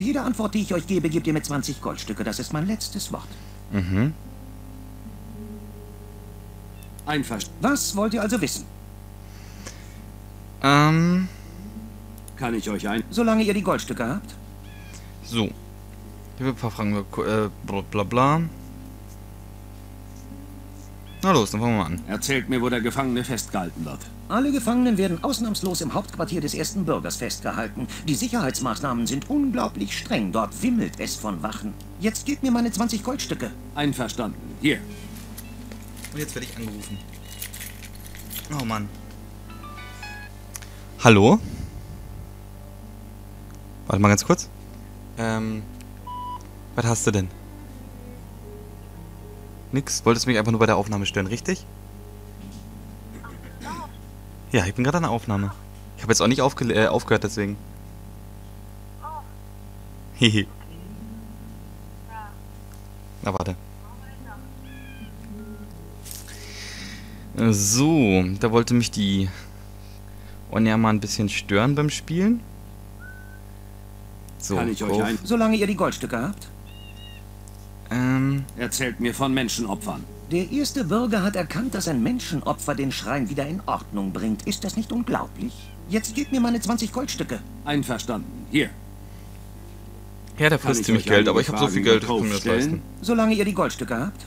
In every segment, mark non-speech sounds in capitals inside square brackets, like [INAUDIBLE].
Jede Antwort, die ich euch gebe, gebt ihr mit 20 Goldstücke. Das ist mein letztes Wort. Mhm. Einverstanden. Was wollt ihr also wissen? Ähm, Kann ich euch ein... Solange ihr die Goldstücke habt? so. Hier wird ein paar Fragen, äh, bla bla bla. Na los, dann fangen wir mal an. Erzählt mir, wo der Gefangene festgehalten wird. Alle Gefangenen werden ausnahmslos im Hauptquartier des ersten Bürgers festgehalten. Die Sicherheitsmaßnahmen sind unglaublich streng. Dort wimmelt es von Wachen. Jetzt gebt mir meine 20 Goldstücke. Einverstanden. Hier. Und jetzt werde ich angerufen. Oh Mann. Hallo? Warte mal ganz kurz. Ähm. Was hast du denn? Nix. Wolltest mich einfach nur bei der Aufnahme stören, richtig? Ja, ich bin gerade an der Aufnahme. Ich habe jetzt auch nicht aufge äh, aufgehört, deswegen. Hehe. Na, warte. So, da wollte mich die Onja mal ein bisschen stören beim Spielen. So, Kann ich euch ein... Solange ihr die Goldstücke habt? Ähm, Erzählt mir von Menschenopfern. Der erste Bürger hat erkannt, dass ein Menschenopfer den Schrein wieder in Ordnung bringt. Ist das nicht unglaublich? Jetzt gebt mir meine 20 Goldstücke. Einverstanden. Hier. ja, der frisst ich ziemlich Geld, aber ich habe so viel Geld, ich kann mir das leisten. Solange ihr die Goldstücke habt?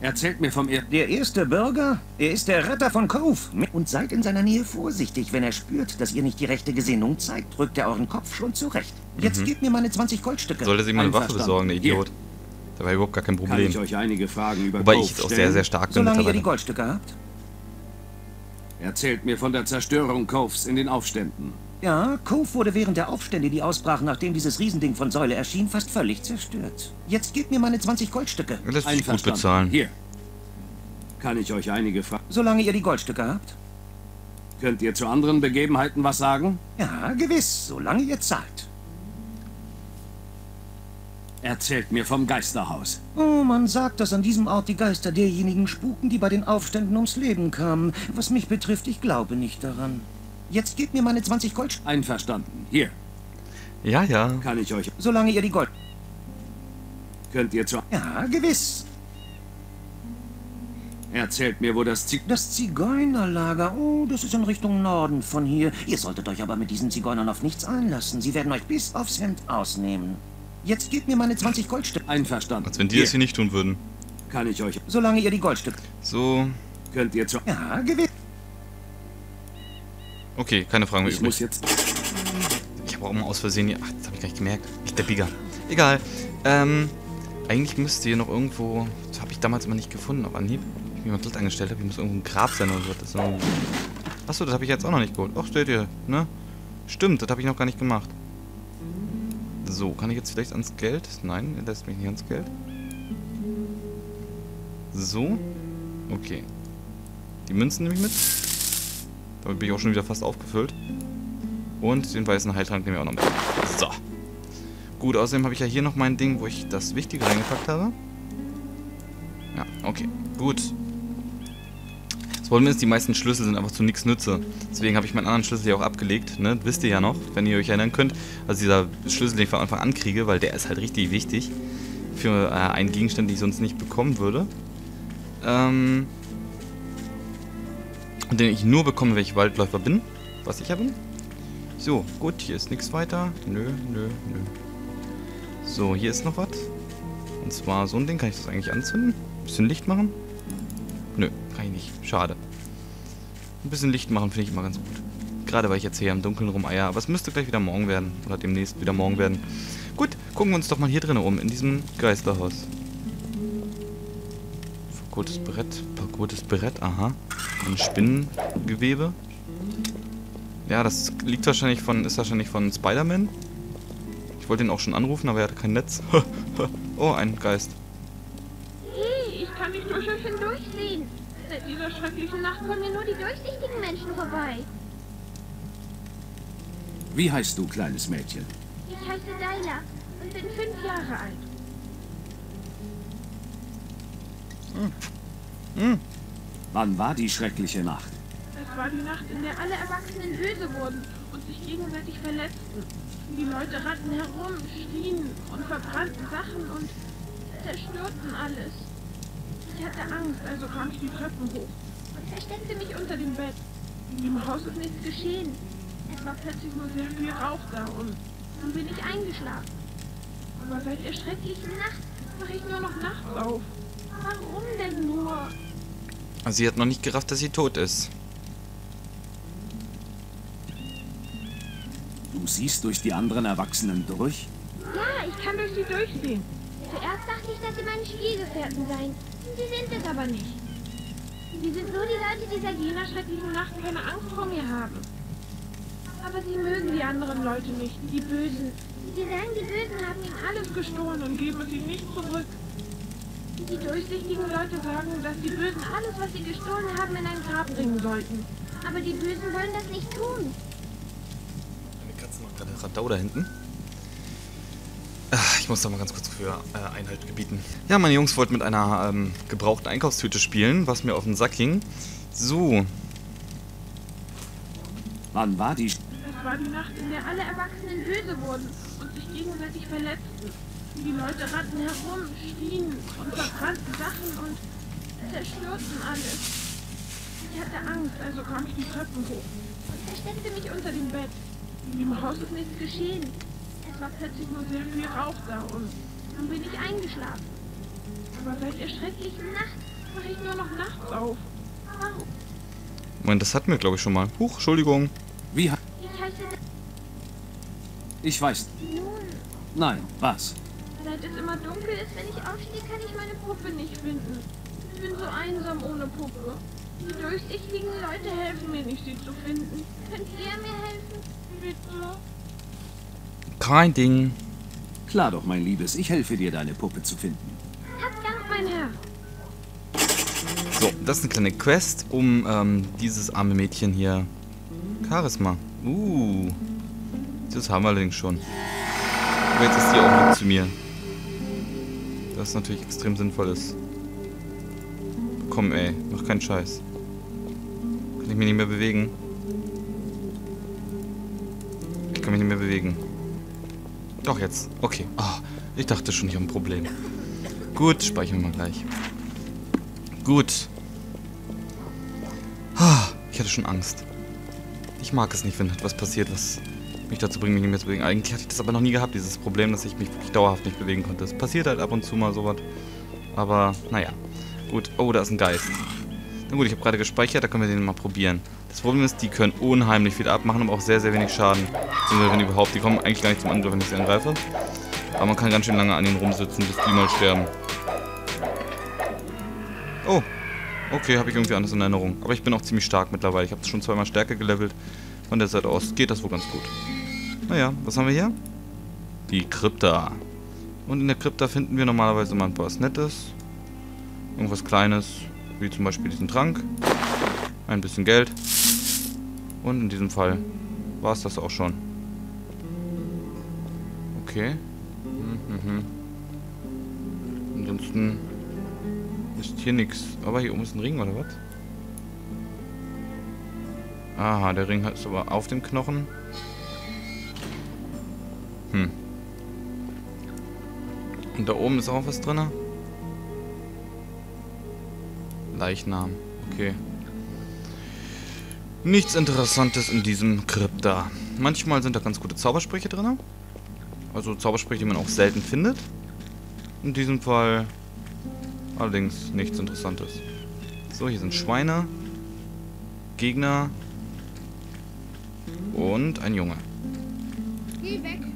Erzählt mir vom... Er Der erste Bürger, er ist der Retter von Cove. Und seid in seiner Nähe vorsichtig. Wenn er spürt, dass ihr nicht die rechte Gesinnung zeigt, drückt er euren Kopf schon zurecht. Jetzt gebt mir meine 20 Goldstücke. Sollte sich mal eine Waffe besorgen, der. Idiot. Da war überhaupt gar kein Kann Problem. ich euch einige Fragen über Wobei Kauf ich jetzt auch sehr, sehr stark bin Solange ihr die. Goldstücke habt? Erzählt mir von der Zerstörung Coves in den Aufständen. Ja, Cove wurde während der Aufstände, die ausbrachen, nachdem dieses Riesending von Säule erschien, fast völlig zerstört. Jetzt gebt mir meine 20 Goldstücke. Lässt sich gut bezahlen. Hier. Kann ich euch einige Fragen... Solange ihr die Goldstücke habt? Könnt ihr zu anderen Begebenheiten was sagen? Ja, gewiss, solange ihr zahlt. Erzählt mir vom Geisterhaus. Oh, man sagt, dass an diesem Ort die Geister derjenigen spuken, die bei den Aufständen ums Leben kamen. Was mich betrifft, ich glaube nicht daran. Jetzt gebt mir meine 20 Goldstücke. Einverstanden. Hier. Ja, ja. Kann ich euch... Solange ihr die Gold... Könnt ihr zu... Ja, gewiss. Erzählt mir, wo das Ziel... Das Zigeunerlager, oh, das ist in Richtung Norden von hier. Ihr solltet euch aber mit diesen Zigeunern auf nichts einlassen. Sie werden euch bis aufs Hemd ausnehmen. Jetzt gebt mir meine 20 Goldstücke. Einverstanden. Als wenn die hier. das hier nicht tun würden. Kann ich euch... Solange ihr die Goldstücke... So. Könnt ihr zu... Ja, gewiss. Okay, keine Fragen mehr Ich muss übrig. jetzt... Ich habe auch mal aus Versehen hier. Ach, das habe ich gar nicht gemerkt. Ich der Bigger. Egal. Ähm, eigentlich müsste hier noch irgendwo. Das habe ich damals immer nicht gefunden auf Anhieb. Ich mir mal dort angestellt habe. Hier muss irgendwo ein Grab sein oder so. Das ist irgendwie... Achso, das habe ich jetzt auch noch nicht geholt. Ach, steht hier, ne? Stimmt, das habe ich noch gar nicht gemacht. So, kann ich jetzt vielleicht ans Geld? Nein, er lässt mich nicht ans Geld. So. Okay. Die Münzen nehme ich mit. Damit bin ich auch schon wieder fast aufgefüllt. Und den weißen Heiltrank nehme ich auch noch mit. So. Gut, außerdem habe ich ja hier noch mein Ding, wo ich das Wichtige reingepackt habe. Ja, okay. Gut. Das Problem ist, die meisten Schlüssel sind einfach zu nichts Nütze. Deswegen habe ich meinen anderen Schlüssel ja auch abgelegt. Ne? Wisst ihr ja noch, wenn ihr euch erinnern könnt. Also dieser Schlüssel, den ich von Anfang an kriege, weil der ist halt richtig wichtig. Für äh, einen Gegenstand, den ich sonst nicht bekommen würde. Ähm... Und den ich nur bekomme, wenn ich Waldläufer bin. Was ich ja bin. So, gut, hier ist nichts weiter. Nö, nö, nö. So, hier ist noch was. Und zwar so ein Ding. Kann ich das eigentlich anzünden? Ein bisschen Licht machen? Nö, kann ich nicht. Schade. Ein bisschen Licht machen finde ich immer ganz gut. Gerade weil ich jetzt hier im Dunkeln rumeier. Aber es müsste gleich wieder morgen werden. Oder demnächst wieder morgen werden. Gut, gucken wir uns doch mal hier drinnen um. In diesem Geisterhaus. Verkohltes Brett. Verkohltes Brett, aha. Ein Spinnengewebe. Ja, das liegt wahrscheinlich von, ist wahrscheinlich von Spider-Man. Ich wollte ihn auch schon anrufen, aber er hatte kein Netz. [LAUGHS] oh, ein Geist. Hey, ich kann nicht durch euch hindurchsehen. Seit dieser schrecklichen Nacht kommen mir nur die durchsichtigen Menschen vorbei. Wie heißt du, kleines Mädchen? Ich heiße Daila und bin fünf Jahre alt. Wann war die schreckliche Nacht? Es war die Nacht, in der alle Erwachsenen böse wurden und sich gegenseitig verletzten. Die Leute rannten herum, schrien und verbrannten Sachen und zerstörten alles. Ich hatte Angst, also kam ich die Treppen hoch und versteckte mich unter dem Bett. Im Haus ist nichts geschehen. Es war plötzlich nur sehr viel Rauch da und dann bin ich eingeschlafen. Aber seit der schrecklichen Nacht wache ich nur noch nachts auf. Warum denn nur? Also sie hat noch nicht gerafft, dass sie tot ist. Du siehst durch die anderen Erwachsenen durch? Ja, ich kann durch sie durchsehen. Zuerst dachte ich, dass sie meine Spielgefährten seien. Sie sind es aber nicht. Sie sind nur die Leute, die seit jener schrecklichen Nacht keine Angst vor mir haben. Aber sie mögen die anderen Leute nicht, die Bösen. Sie sagen, die Bösen haben ihnen alles gestohlen und geben es ihnen nicht zurück. Die durchsichtigen Leute sagen, dass die Bösen alles, was sie gestohlen haben, in ein Grab bringen sollten. Aber die Bösen wollen das nicht tun. Meine Katze macht gerade Radau da hinten. Ah, Ich muss da mal ganz kurz für äh, Einhalt gebieten. Ja, meine Jungs wollten mit einer ähm, gebrauchten Einkaufstüte spielen, was mir auf den Sack ging. So, Wann war die... Es war die Nacht, in der alle Erwachsenen böse wurden und sich gegenseitig verletzten. Die Leute rannten herum, schrien und verbrannten Sachen und zerstörten alles. Ich hatte Angst, also kam ich die Treppen hoch und versteckte mich unter dem Bett. Im Haus ist nichts geschehen. Es war plötzlich nur sehr viel Rauch da und dann bin ich eingeschlafen. Aber seit der schrecklichen Nacht wache ich nur noch nachts auf. Warum? Moment, das hatten wir glaube ich schon mal. Huch, Entschuldigung. Wie... Ich heiße Ich weiß... nun. Nein, was? Seit es immer dunkel ist, wenn ich aufstehe, kann ich meine Puppe nicht finden. Ich bin so einsam ohne Puppe. Die durchsichtigen Leute helfen mir nicht, sie zu finden. Könnt ihr mir helfen? Bitte? Kein Ding. Klar doch, mein Liebes, ich helfe dir, deine Puppe zu finden. Habt Dank, mein Herr. So, das ist eine kleine Quest, um ähm, dieses arme Mädchen hier... Charisma. Uh. Das haben wir allerdings schon. Aber jetzt ist die auch lieb zu mir. Das natürlich extrem sinnvoll ist. Komm, ey. Mach keinen Scheiß. Kann ich mich nicht mehr bewegen? Ich kann mich nicht mehr bewegen. Doch, jetzt. Okay. Ah, ich dachte schon, ich habe ein Problem. Gut, speichern wir gleich. Gut. Ah, Ich hatte schon Angst. Ich mag es nicht, wenn etwas passiert, was mich dazu bringt, mich nicht mehr zu bewegen. Eigentlich hatte ich das aber noch nie gehabt, dieses Problem, dass ich mich wirklich dauerhaft nicht bewegen konnte. Es passiert halt ab und zu mal sowas. Aber, naja. Gut. Oh, da ist ein Geist. Na gut, ich habe gerade gespeichert, da können wir den mal probieren. Das Problem ist, die können unheimlich viel abmachen, aber auch sehr, sehr wenig Schaden. Beziehungsweise, wenn überhaupt, die kommen eigentlich gar nicht zum Angriff, wenn ich sie angreife. Aber man kann ganz schön lange an ihnen rumsitzen, bis die mal sterben. Oh. Okay, habe ich irgendwie anders in Erinnerung. Aber ich bin auch ziemlich stark mittlerweile. Ich habe schon zweimal Stärke gelevelt. Von der Seite aus geht das wohl ganz gut. Naja, was haben wir hier? Die Krypta. Und in der Krypta finden wir normalerweise immer ein paar was Nettes. Irgendwas Kleines, wie zum Beispiel diesen Trank. Ein bisschen Geld. Und in diesem Fall war es das auch schon. Okay. Mhm, mhm. Ansonsten ist hier nichts. Aber hier oben ist ein Ring, oder was? Aha, der Ring ist aber auf dem Knochen. Hm. Und da oben ist auch was drin? Leichnam. Okay. Nichts Interessantes in diesem Krypta. Manchmal sind da ganz gute Zaubersprüche drin. Also Zaubersprüche, die man auch selten findet. In diesem Fall allerdings nichts Interessantes. So, hier sind Schweine, Gegner und ein Junge. Geh weg.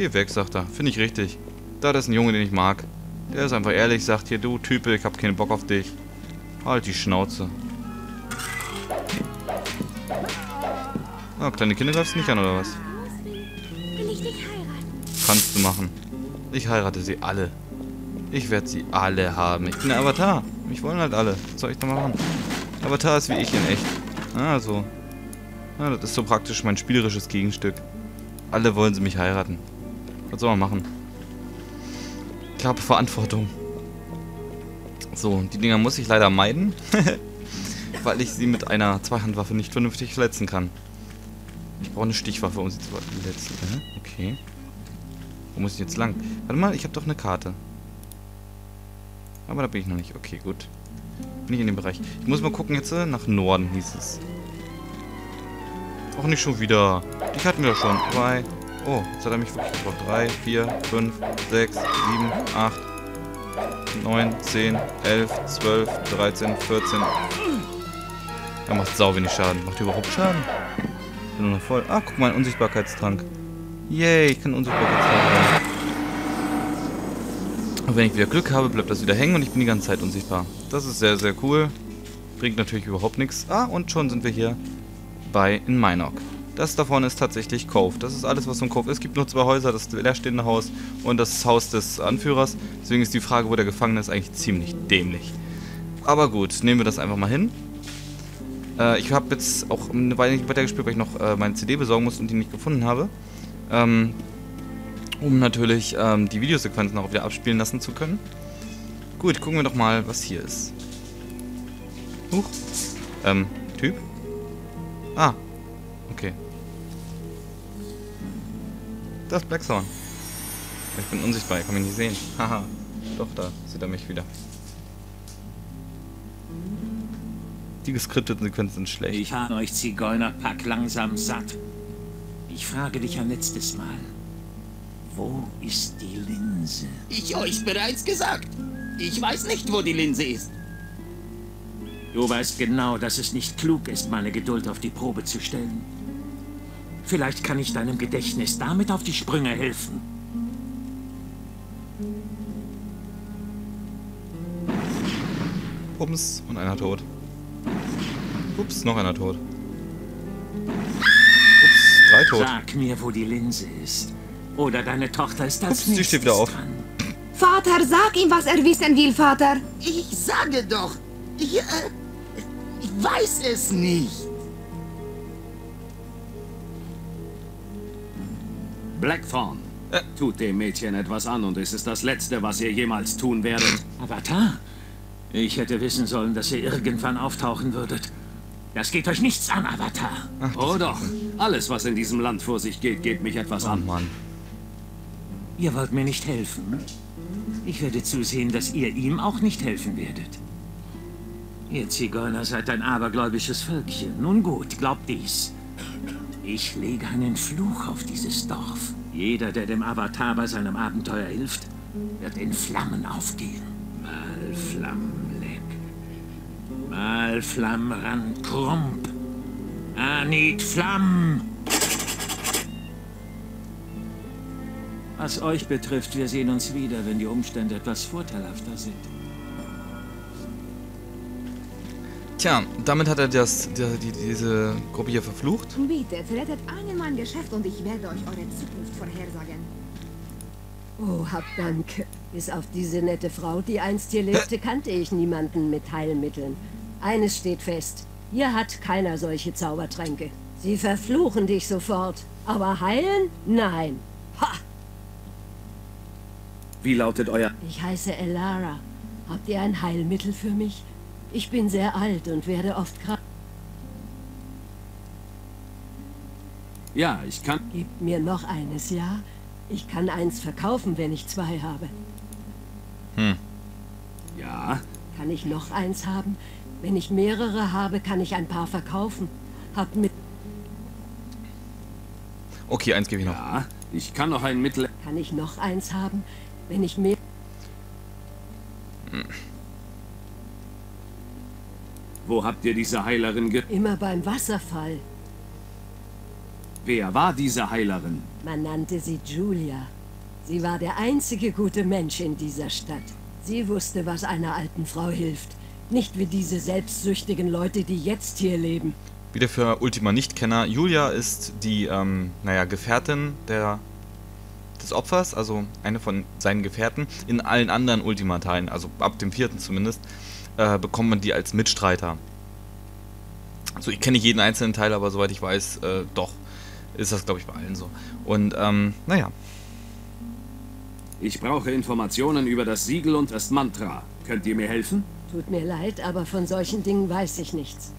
Geh weg, sagt er. Finde ich richtig. Da ist ein Junge, den ich mag. Der ist einfach ehrlich, sagt hier, du Type, ich hab keinen Bock auf dich. Halt die Schnauze. Ah, kleine Kinder greifst du nicht an, oder was? Kannst du machen. Ich heirate sie alle. Ich werde sie alle haben. Ich bin der Avatar. Mich wollen halt alle. Was soll ich da machen? Avatar ist wie ich in echt. Ah, so. Ja, das ist so praktisch mein spielerisches Gegenstück. Alle wollen sie mich heiraten. Was soll man machen? Ich habe Verantwortung. So, die Dinger muss ich leider meiden. [LAUGHS] weil ich sie mit einer Zweihandwaffe nicht vernünftig verletzen kann. Ich brauche eine Stichwaffe, um sie zu verletzen. Okay. Wo muss ich jetzt lang? Warte mal, ich habe doch eine Karte. Aber da bin ich noch nicht. Okay, gut. Bin ich in dem Bereich. Ich muss mal gucken jetzt. äh, Nach Norden hieß es. Auch nicht schon wieder. Die hatten wir schon. Zwei. Oh, jetzt hat er mich wirklich gebraucht. Drei, vier, fünf, sechs, sieben, acht, neun, zehn, elf, zwölf, dreizehn, vierzehn. Er macht sau wenig Schaden. Macht überhaupt Schaden? Bin nur noch voll. Ah, guck mal, ein Unsichtbarkeitstrank. Yay, ich kann Unsichtbarkeitstrank haben. Und wenn ich wieder Glück habe, bleibt das wieder hängen und ich bin die ganze Zeit unsichtbar. Das ist sehr, sehr cool. Bringt natürlich überhaupt nichts. Ah, und schon sind wir hier bei in Minok. Das da vorne ist tatsächlich Cove. Das ist alles, was im Cove ist. Es gibt nur zwei Häuser, das leerstehende Haus und das Haus des Anführers. Deswegen ist die Frage, wo der Gefangene ist, eigentlich ziemlich dämlich. Aber gut, nehmen wir das einfach mal hin. Äh, ich habe jetzt auch eine Weile nicht weitergespielt, weil ich noch äh, meine CD besorgen musste und die nicht gefunden habe. Ähm, um natürlich ähm, die Videosequenzen auch wieder abspielen lassen zu können. Gut, gucken wir doch mal, was hier ist. Huch. Ähm, Typ? Ah. Okay. Das ist Blackthorn. Ich bin unsichtbar, ich kann mich nicht sehen. Haha. Doch, da sieht er mich wieder. Die geskripteten Sequenzen sind schlecht. Ich habe euch Zigeunerpack langsam satt. Ich frage dich ein letztes Mal. Wo ist die Linse? Ich euch bereits gesagt. Ich weiß nicht, wo die Linse ist. Du weißt genau, dass es nicht klug ist, meine Geduld auf die Probe zu stellen. Vielleicht kann ich deinem Gedächtnis damit auf die Sprünge helfen. Ups, und einer tot. Ups, noch einer tot. Ups, drei tot. Sag mir, wo die Linse ist. Oder deine Tochter ist als Ups, sie steht wieder auf. dran. Vater, sag ihm, was er wissen will, Vater. Ich sage doch. Ich, äh, ich weiß es nicht. Blackthorn. Äh. Tut dem Mädchen etwas an und es ist das Letzte, was ihr jemals tun werdet. Avatar? Ich hätte wissen sollen, dass ihr irgendwann auftauchen würdet. Das geht euch nichts an, Avatar. Oh doch. Alles, was in diesem Land vor sich geht, geht mich etwas Oh an. Mann. Ihr wollt mir nicht helfen? Ich werde zusehen, dass ihr ihm auch nicht helfen werdet. Ihr Zigeuner seid ein abergläubisches Völkchen. Nun gut, glaubt dies. Ich lege einen Fluch auf dieses Dorf. Jeder, der dem Avatar bei seinem Abenteuer hilft, wird in Flammen aufgehen. Mal Flammleck. Mal Flammrand Krump. Anit Flamm. Was euch betrifft, wir sehen uns wieder, wenn die Umstände etwas vorteilhafter sind. Tja, damit hat er das, die, die, diese Gruppe hier verflucht. Bitte, rettet einen mein Geschäft und ich werde euch eure Zukunft vorhersagen. Oh, hab Dank. Bis auf diese nette Frau, die einst hier lebte, kannte ich niemanden mit Heilmitteln. Eines steht fest. Hier hat keiner solche Zaubertränke. Sie verfluchen dich sofort. Aber heilen? Nein. Ha! Wie lautet euer... Ich heiße Elara. Habt ihr ein Heilmittel für mich? Ich bin sehr alt und werde oft krank. Ja, ich kann... Gebt mir noch eines, ja? Ich kann eins verkaufen, wenn ich zwei habe. Ja, Kann ich noch eins haben? Wenn ich mehrere habe, kann ich ein paar verkaufen. Habt mit... Okay, eins gebe ich noch. ja. Ich kann noch ein Mittel... Kann ich noch eins haben? Wenn ich mehr... Wo habt ihr diese Heilerin ge... Immer beim Wasserfall. Wer war diese Heilerin? Man nannte sie Julia. Sie war der einzige gute Mensch in dieser Stadt. Sie wusste, was einer alten Frau hilft. Nicht wie diese selbstsüchtigen Leute, die jetzt hier leben. Wieder für Ultima Nichtkenner. Julia ist die, ähm, naja, Gefährtin der, des Opfers, also eine von seinen Gefährten. In allen anderen Ultima-Teilen, also ab dem vierten zumindest, äh, bekommt man die als Mitstreiter. Also ich kenne nicht jeden einzelnen Teil, aber soweit ich weiß, äh, doch, ist das, glaube ich, bei allen so. Und, ähm, naja, Ich brauche Informationen über das Siegel und das Mantra. Könnt ihr mir helfen? Tut mir leid, aber von solchen Dingen weiß ich nichts.